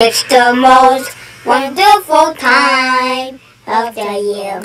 It's the most wonderful time of the year.